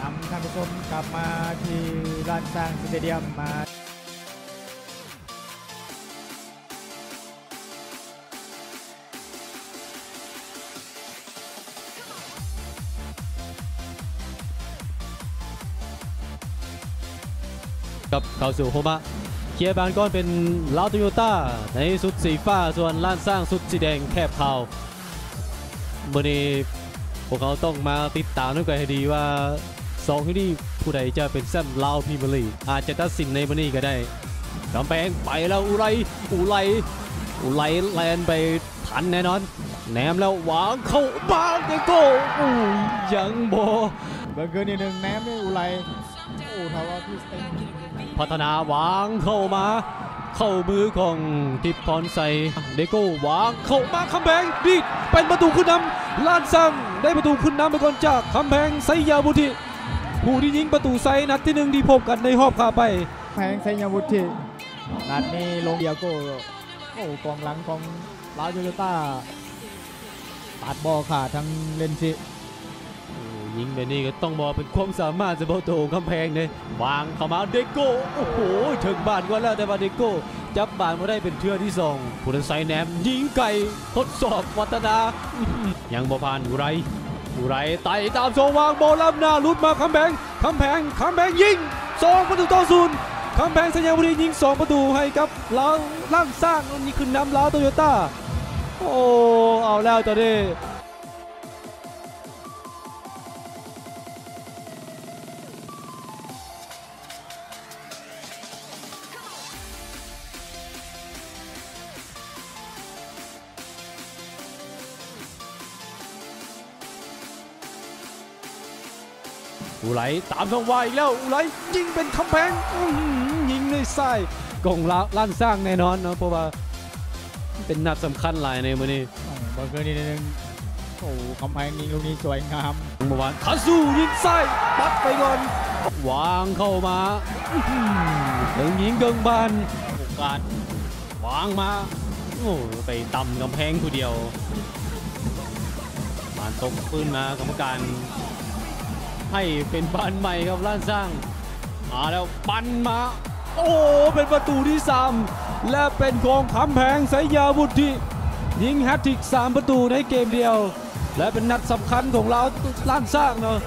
นำท่านผู้ชมกลับมาที่ลานสร้างสเตเดียมมากับเขาสู่โฮมาเคียบานก้อนเป็นลาวโตโยต้าในสุดสีฟ้าส่วนล้านสร้างสุดสีแดงแคบเขา มื่อนี้พวกเขาต้องมาติดตามด้วยกันให้ดีว่าสองที่นี่ผู้ใดจะเป็นแซมป์ลาวพีเมียร์ลีอาจจะตัดสินในวันนี้ก็ได้กำแพงไปแล้วอุไรอุไรอุไรแลนไปทันแน่นอนแหนมแล้ววางเข้าบางเดโก้อู้ยยังโบเบอร์เกอร์นี่หนึ่งแหนมนี่อุไรโอ้ทว่าพี่สเต็งพัฒนาวางเข้ามา เข้ามือของทิพพรใสเดโก้วางเข้ามาคำแพงดีเป็นประตูขึ้นนำลานซังได้ประตูขึ้นนำไปก่อนจากคำแพงไซยาบุติผู้ที่ยิงประตูไซนัดที่หนึ่งที่พบกันในหอบขาไปแพงไซยาวุฒินัดนี้ลงเดียโก้โอ้กองหลังของลาวโตโยต้าตัดบอลขาดทั้งเลนซิ ยิงแบบนี้ก็ต้องบอกเป็นความสามารถเฉพาะตัวของคำแพงเลยวางเข้ามาเดโก้โอ้โหถึงบานก็แล้วแต่ว่าเดโก้จับบานมาได้เป็นเทือที่สองผู้ทันไซแหนมยิงไก่ทดสอบวัฒนา ยังบ่ผ่านอุไรอุไรไต่ตามโซวางบอลล้ำหน้าลุดมาคำแพงคำแพงคำแพงยิงสองประตูต่อศูนย์คำแพงสัญญาบุรียิงสองประตูให้กับลาล่างสร้างนี่คือน้ำลาโตโยต้าโอ้เอาแล้วตอนนี้ อุไรตามช่องวายอีกแล้วอุไรยิงเป็นคำแพงอื้อหือยิงด้วยไส้กองละลั่นสร้างแน่นอนเนาะเพราะว่าเป็นนัดสำคัญหลายในมื้อนี้เบอร์เกอร์นี่หนึ่งโอ้กำแพงยิงลูกนี้สวยงามเมื่อวานคาซูยิงไส้ปัดไปก่อนวางเข้ามาอื้อหือเกิงยิงเกิงบานโอกาสวางมาโอ้ไปต่ำกำแพงผู้เดียวบานตกปืนมากรรมการ ให้เป็นบ้านใหม่ครับล้านสร้างมาแล้วปันมา โอ้เป็นประตูที่ 3 และเป็นของคำแพงสายยาบุตรที่ยิงแฮตทริก 3 ประตูในเกมเดียว และเป็นนัดสำคัญของเราล้านสร้างเนาะ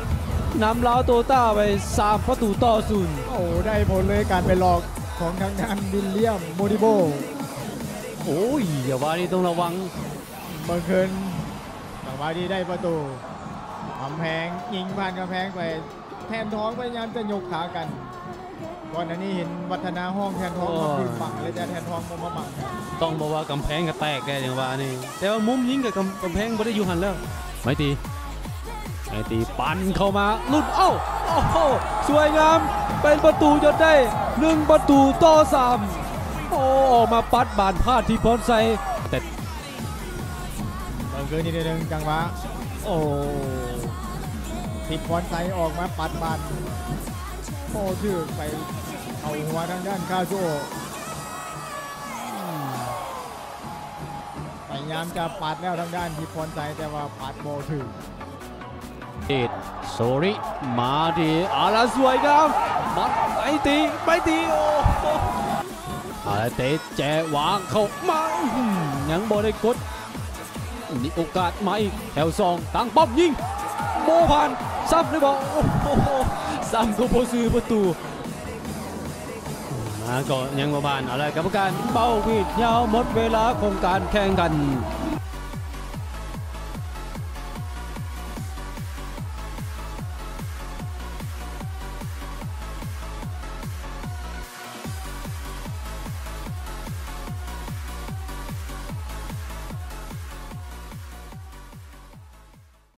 นำลาวโตต้าไป 3 ประตูต่อศูนย์โอ้ได้ผลเลยการไปหลอกของทางด้านวิลเลียมโมดิโบ โอ้ยอย่าว่านี่ต้องระวังเมื่อคืนจังหวะที่ได้ประตู กำแพงยิงผ่านกำแพงไปแทนท้องพยายามจะยกขากัน ก่อนหน้านี้เห็นวัฒนาห้องแทนท้องมาขึ้นฝั่งเลยแต่แทนท้องมามาบังต้องบอกว่ากำแพงก็แตกแกอย่างว่านี่แต่ว่ามุมยิงกับกำกำแพงไม่ได้อยู่หันแล้วไม่ตีไม่ตีปันเข้ามาหลุดเอ้าโอ้โหสวยงามเป็นประตูจนได้หนึ่งประตูต่อสามโอ้ออกมาปัดบานพลาดที่พรไซแต่เมื่อคืนนี้หนึ่งจังหวะโอ้ ผิดพรไซออกมาปัดบานโอ้ชื่อไปเอาหัวทางด้านคาโจอืมพยายามจะปัดแล้วทางด้านที่พรไซแต่ว่าปัดโบถึงเอ็ดโซริมาดีอาลาสวยงามมันไม่ตีไม่ตีโอ้อาลาเตะแจวางเข้ามายังบอได้กดนี่โอกาสมาอีกแถวสองตั้งป้อมยิงโมผ่าน ซับเลยบอเปล่าซ้ำก็โพซือประตูมาก็ยังมาบานอะไรกรรมการเป้าวีดยาวหมดเวลาของการแข่งกัน